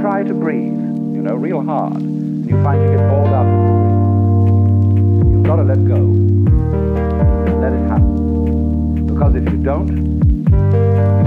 Try to breathe, you know, real hard. And you find you get balled up. You've got to let go. Let it happen. Because if you don't,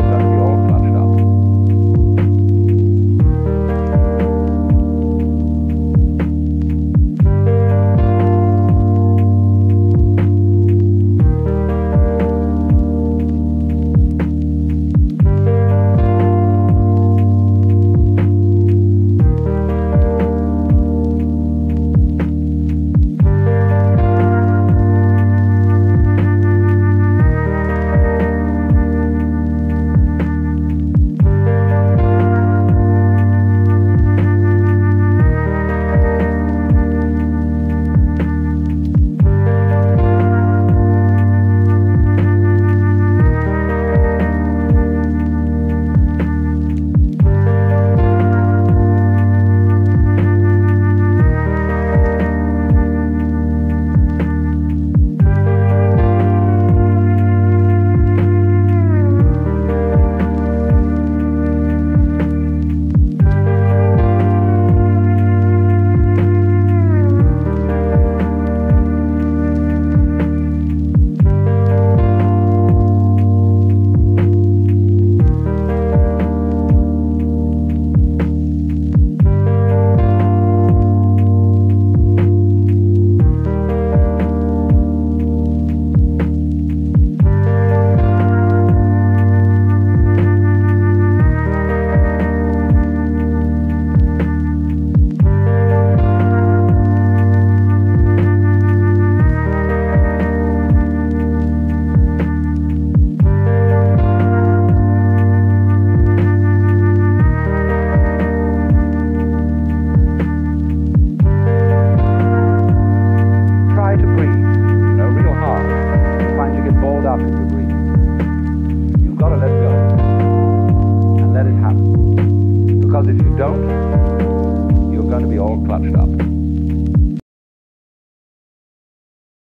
Because if you don't, you're going to be all clutched up.